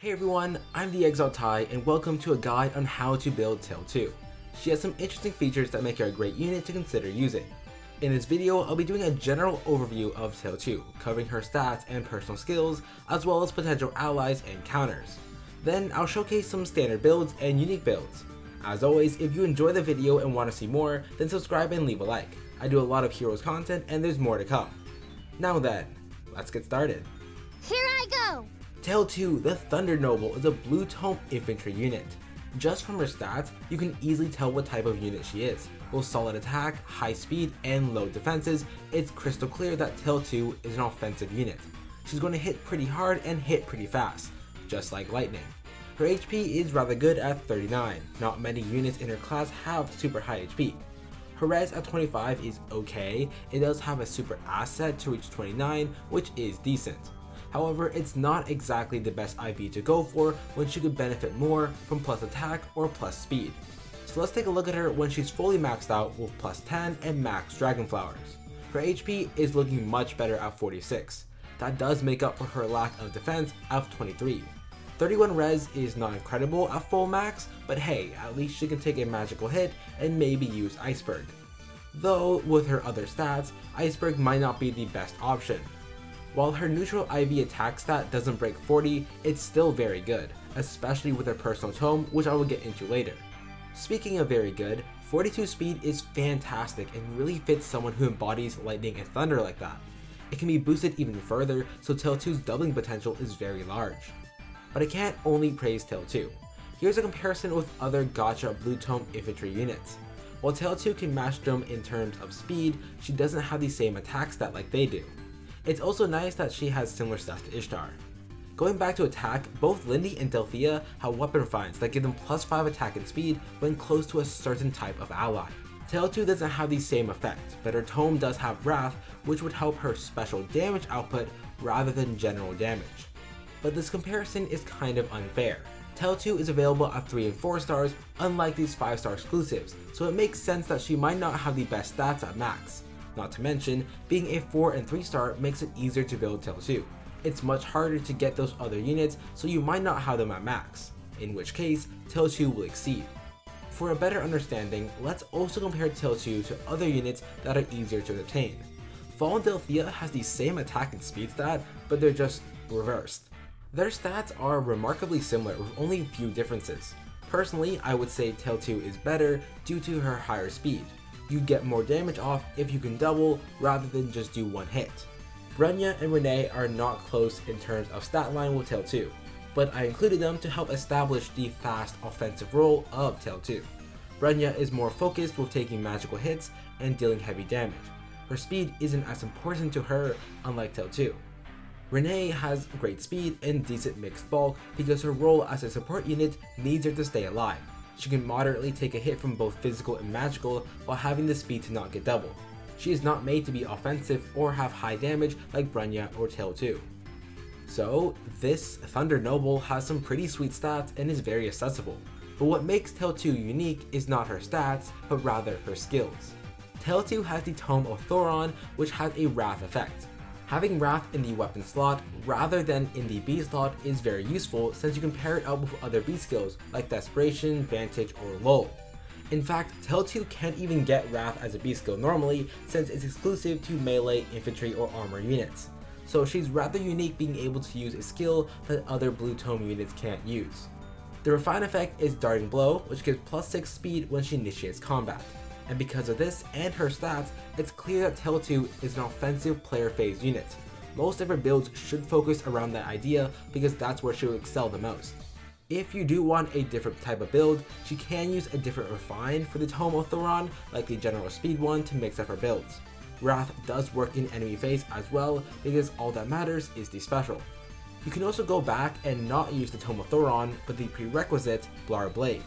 Hey everyone, I'm the Exalt Tai and welcome to a guide on how to build Tailtiu. She has some interesting features that make her a great unit to consider using. In this video, I'll be doing a general overview of Tailtiu, covering her stats and personal skills, as well as potential allies and counters. Then I'll showcase some standard builds and unique builds. As always, if you enjoy the video and want to see more, then subscribe and leave a like. I do a lot of Heroes content and there's more to come. Now then, let's get started. Here I go! Tailtiu, the Thunder Noble is a blue tome infantry unit. Just from her stats, you can easily tell what type of unit she is. With solid attack, high speed, and low defenses, it's crystal clear that Tailtiu is an offensive unit. She's going to hit pretty hard and hit pretty fast, just like lightning. Her HP is rather good at 39, not many units in her class have super high HP. Her res at 25 is okay, it does have a super asset to reach 29, which is decent. However, it's not exactly the best IV to go for when she could benefit more from plus attack or plus speed. So let's take a look at her when she's fully maxed out with plus 10 and max Dragon Flowers. Her HP is looking much better at 46. That does make up for her lack of defense at 23. 31 res is not incredible at full max, but hey, at least she can take a magical hit and maybe use Iceberg. Though, with her other stats, Iceberg might not be the best option. While her neutral IV attack stat doesn't break 40, it's still very good, especially with her personal tome, which I will get into later. Speaking of very good, 42 speed is fantastic and really fits someone who embodies lightning and thunder like that. It can be boosted even further, so Tailtiu's doubling potential is very large. But I can't only praise Tailtiu. Here's a comparison with other gacha blue tome infantry units. While Tailtiu can match them in terms of speed, she doesn't have the same attack stat like they do. It's also nice that she has similar stats to Ishtar. Going back to attack, both Linde and Delthea have weapon finds that give them plus 5 attack and speed when close to a certain type of ally. Tailtiu doesn't have the same effect, but her tome does have Wrath, which would help her special damage output rather than general damage. But this comparison is kind of unfair. Tailtiu is available at 3 and 4 stars, unlike these 5 star exclusives, so it makes sense that she might not have the best stats at max. Not to mention, being a 4 and 3 star makes it easier to build Tailtiu. It's much harder to get those other units, so you might not have them at max, in which case, Tailtiu will exceed. For a better understanding, let's also compare Tailtiu to other units that are easier to obtain. Fallen Delthea has the same attack and speed stat, but they're just reversed. Their stats are remarkably similar with only a few differences. Personally, I would say Tailtiu is better due to her higher speed. You get more damage off if you can double rather than just do one hit. Brunnya and Rinea are not close in terms of stat line with Tailtiu, but I included them to help establish the fast offensive role of Tail 2. Brunnya is more focused with taking magical hits and dealing heavy damage. Her speed isn't as important to her unlike Tail 2. Rinea has great speed and decent mixed bulk because her role as a support unit needs her to stay alive. She can moderately take a hit from both physical and magical while having the speed to not get doubled. She is not made to be offensive or have high damage like Brunnya or Tailtiu. So, this Thunder Noble has some pretty sweet stats and is very accessible, but what makes Tailtiu unique is not her stats, but rather her skills. Tailtiu has the Tome of Thoron, which has a Wrath effect. Having Wrath in the weapon slot rather than in the B slot is very useful since you can pair it up with other B skills like Desperation, Vantage, or Lull. In fact, Tailtiu can't even get Wrath as a B skill normally since it's exclusive to melee, infantry, or armor units. So she's rather unique being able to use a skill that other blue tome units can't use. The Refine effect is Darting Blow, which gives plus 6 speed when she initiates combat and because of this and her stats, it's clear that Tailtiu is an offensive player phase unit. Most of her builds should focus around that idea because that's where she will excel the most. If you do want a different type of build, she can use a different refine for the Tome of Thoron, like the general speed one to mix up her builds. Wrath does work in enemy phase as well because all that matters is the special. You can also go back and not use the Tome of Thoron, but the prerequisite Blárblade.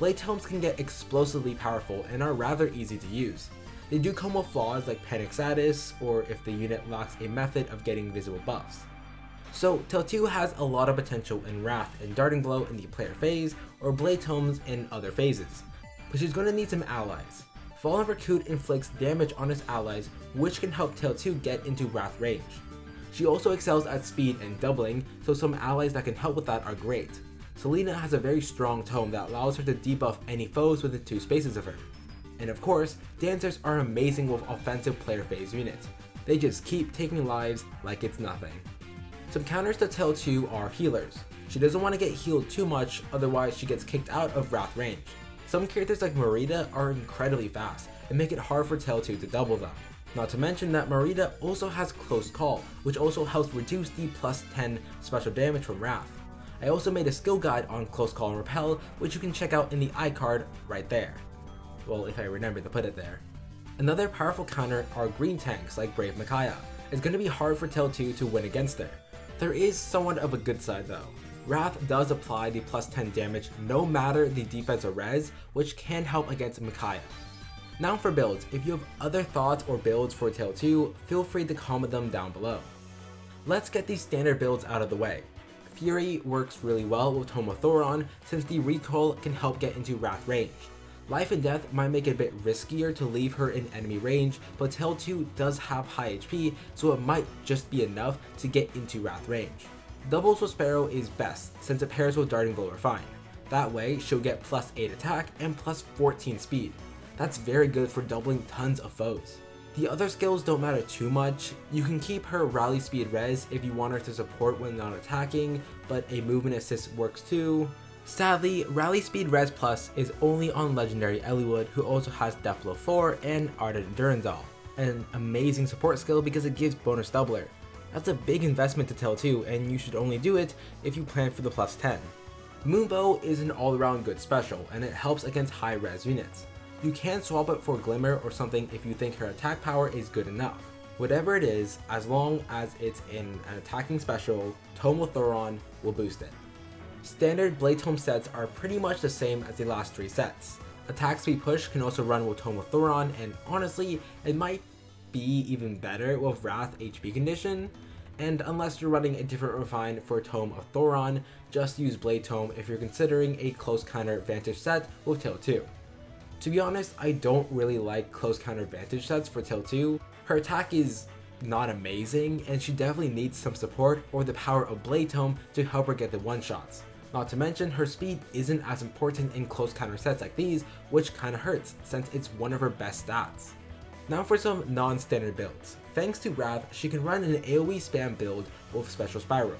Blade Tomes can get explosively powerful and are rather easy to use. They do come with flaws like panic status, or if the unit lacks a method of getting visible buffs. So 2 has a lot of potential in Wrath and Darting Blow in the player phase, or Blade Tomes in other phases, but she's going to need some allies. Fallen Berkut inflicts damage on his allies, which can help Tailtiu get into Wrath range. She also excels at speed and doubling, so some allies that can help with that are great. Selena has a very strong tome that allows her to debuff any foes within two spaces of her. And of course, dancers are amazing with offensive player phase units. They just keep taking lives like it's nothing. Some counters to Tailtiu are healers. She doesn't want to get healed too much, otherwise she gets kicked out of Wrath range. Some characters like Mareeta are incredibly fast and make it hard for Tailtiu to double them. Not to mention that Mareeta also has Close Call, which also helps reduce the plus 10 special damage from Wrath. I also made a skill guide on Close Call and Repel, which you can check out in the iCard right there. Well, if I remember to put it there. Another powerful counter are green tanks like Brave Micaiah. It's going to be hard for Tailtiu to win against her. There is somewhat of a good side though. Wrath does apply the plus 10 damage no matter the defense or res, which can help against Micaiah. Now for builds, if you have other thoughts or builds for Tailtiu, feel free to comment them down below. Let's get these standard builds out of the way. Fury works really well with Tome since the recoil can help get into Wrath range. Life and Death might make it a bit riskier to leave her in enemy range, but Tailtiu does have high HP, so it might just be enough to get into Wrath range. Doubles with Sparrow is best, since it pairs with Darting Blow or Fine. That way, she'll get plus 8 attack and plus 14 speed. That's very good for doubling tons of foes. The other skills don't matter too much. You can keep her rally speed res if you want her to support when not attacking, but a movement assist works too. Sadly, Rally Speed Res Plus is only on Legendary Eliwood who also has Death Blow 4 and Ardent Durandal, an amazing support skill because it gives bonus doubler. That's a big investment to Tailtiu, and you should only do it if you plan for the plus 10. Moonbow is an all around good special and it helps against high res units. You can swap it for Glimmer or something if you think her attack power is good enough. Whatever it is, as long as it's in an attacking special, Tome of Thoron will boost it. Standard Blade Tome sets are pretty much the same as the last three sets. Attack Speed Push can also run with Tome of Thoron, and honestly, it might be even better with Wrath HP condition, and unless you're running a different refine for Tome of Thoron, just use Blade Tome if you're considering a close counter vantage set with Tailtiu. To be honest, I don't really like close counter vantage sets for Tailtiu. Her attack is not amazing, and she definitely needs some support or the power of Blade Tome to help her get the one shots. Not to mention, her speed isn't as important in close counter sets like these, which kinda hurts since it's one of her best stats. Now for some non-standard builds. Thanks to Wrath, she can run an AoE spam build with Special Spiral.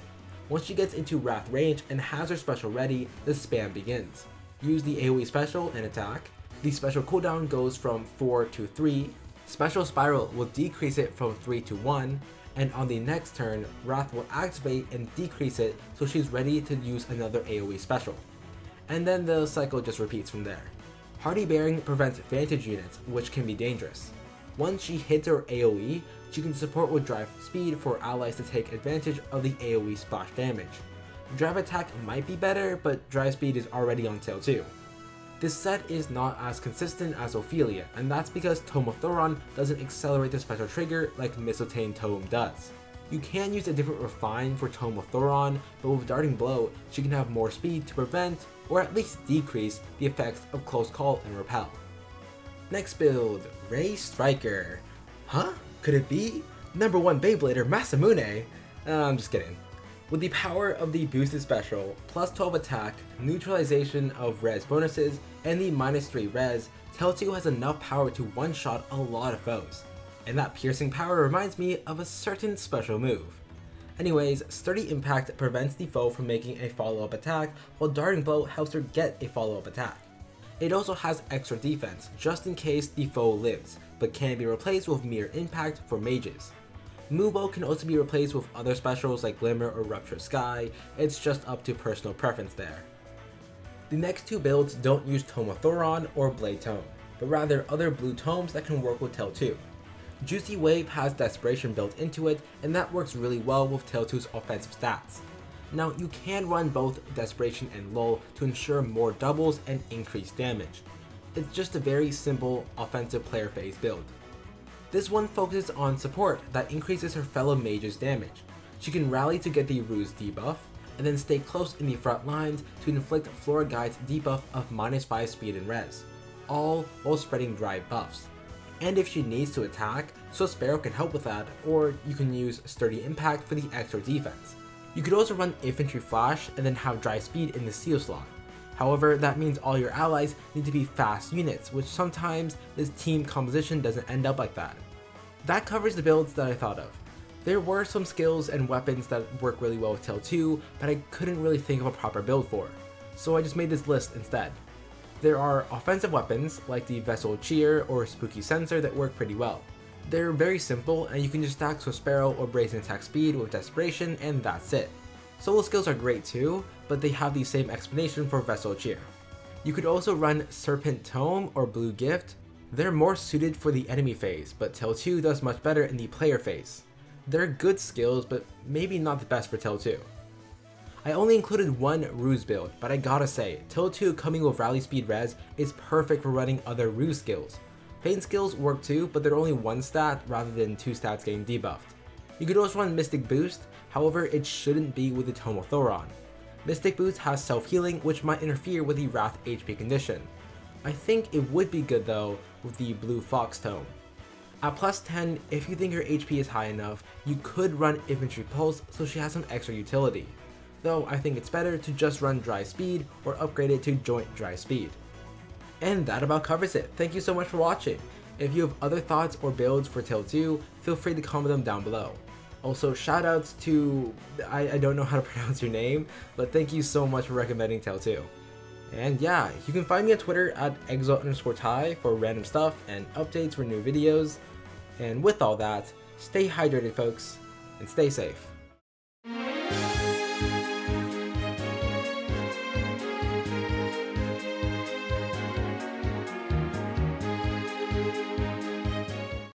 Once she gets into Wrath range and has her special ready, the spam begins. Use the AoE special and attack. The special cooldown goes from 4 to 3. Special Spiral will decrease it from 3 to 1, and on the next turn, Wrath will activate and decrease it so she's ready to use another AoE special. And then the cycle just repeats from there. Hardy Bearing prevents Vantage units, which can be dangerous. Once she hits her AoE, she can support with Drive Speed for allies to take advantage of the AoE splash damage. Drive Attack might be better, but Drive Speed is already on sale too. This set is not as consistent as Ophelia, and that's because Tome of Thoron doesn't accelerate the special trigger like Mistletoe Tome does. You can use a different refine for Tome of Thoron, but with Darting Blow, she can have more speed to prevent, or at least decrease, the effects of Close Call and Repel. Next build, Ray Striker. Huh? Could it be? Number 1 Beyblader Masamune? Uh, I'm just kidding. With the power of the boosted special, plus 12 attack, neutralization of res bonuses, and the minus 3 res, 2 has enough power to one-shot a lot of foes. And that piercing power reminds me of a certain special move. Anyways, Sturdy Impact prevents the foe from making a follow-up attack, while Darting Blow helps her get a follow-up attack. It also has extra defense, just in case the foe lives, but can be replaced with Mirror Impact for mages. Moonbow can also be replaced with other specials like Glimmer or Rupture Sky, it's just up to personal preference there. The next two builds don't use Tome of Thoron or Blade Tome, but rather other blue tomes that can work with Tailtiu. Juicy Wave has Desperation built into it, and that works really well with Tailtiu's offensive stats. Now, you can run both Desperation and Lull to ensure more doubles and increased damage. It's just a very simple offensive player phase build. This one focuses on support that increases her fellow mage's damage. She can rally to get the Ruse debuff, and then stay close in the front lines to inflict Flora Guide's debuff of minus 5 speed and res, all while spreading dry buffs. and if she needs to attack, so Sparrow can help with that, or you can use Sturdy Impact for the extra defense. You could also run Infantry Flash and then have Drive Speed in the seal slot. However, that means all your allies need to be fast units, which sometimes this team composition doesn't end up like that. That covers the builds that I thought of. There were some skills and weapons that work really well with Tailtiu, but I couldn't really think of a proper build for, so I just made this list instead. There are offensive weapons, like the Vessel Cheer or Spooky Sensor that work pretty well. They're very simple, and you can just stack Sparrow or Brazen Attack Speed with Desperation, and that's it. Solo skills are great too, but they have the same explanation for Vessel Cheer. You could also run Serpent Tome or Blue Gift. They're more suited for the enemy phase, but Tailtiu does much better in the player phase. They're good skills, but maybe not the best for Tailtiu. I only included one Ruse build, but I gotta say, Tailtiu coming with Rally Speed Res is perfect for running other Ruse skills. Pain skills work too, but they're only one stat rather than two stats getting debuffed. You could also run Mystic Boost, however it shouldn't be with the Tome of Thoron. Mystic Boost has self-healing which might interfere with the Wrath HP condition. I think it would be good though with the Blue Fox Tome. At plus 10, if you think her HP is high enough, you could run Infantry Pulse so she has some extra utility. Though I think it's better to just run Drive Speed or upgrade it to Joint Drive Speed. And that about covers it. Thank you so much for watching. If you have other thoughts or builds for Tailtiu, feel free to comment them down below. Also, shoutouts to, I, I don't know how to pronounce your name, but thank you so much for recommending Tailtiu. And yeah, you can find me on Twitter at exo underscore for random stuff and updates for new videos. And with all that, stay hydrated folks, and stay safe.